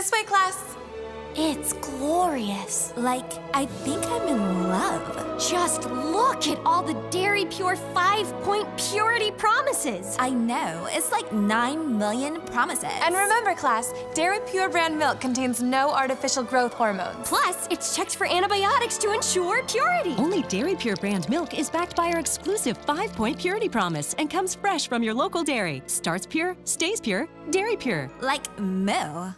This way, class. It's glorious. Like, I think I'm in love. Just look at all the DairyPure 5-point purity promises. I know. It's like 9 million promises. And remember, class, DairyPure brand milk contains no artificial growth hormones. Plus, it's checked for antibiotics to ensure purity. Only DairyPure brand milk is backed by our exclusive 5-point purity promise and comes fresh from your local dairy. Starts pure, stays pure, DairyPure. Like moo.